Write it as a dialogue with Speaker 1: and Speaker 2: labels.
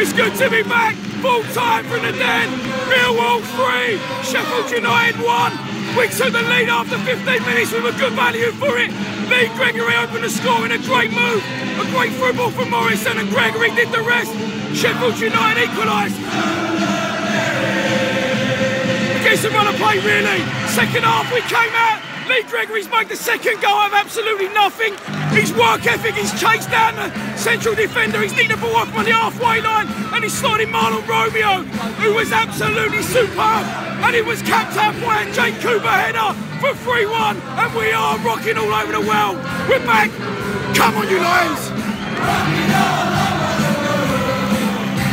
Speaker 1: It's good to be back. Full time from the Den. Millwall 3, Sheffield United 1. We took the lead after 15 minutes with a good value for it. Lee Gregory opened the score in a great move. A great football from Morison and Gregory did the rest. Sheffield United equalised. The run of play, really. Second half, we came out. Lee Gregory's made the second goal of absolutely nothing. His work ethic, he's chased down the central defender, he's nicked the ball off on the halfway line, and he's slotted Mahlon Romeo, who was absolutely superb. And it was capped out by a Jake Cooper header for 3-1, and we are rocking all over the world. We're back. Come on, you Lions.